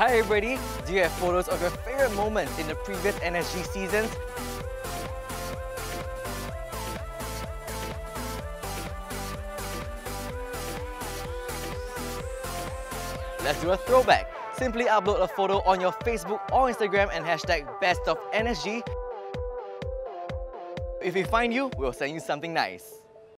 Hi everybody, do you have photos of your favorite moments in the previous NSG seasons? Let's do a throwback. Simply upload a photo on your Facebook or Instagram and hashtag BestOfNSG. If we find you, we'll send you something nice.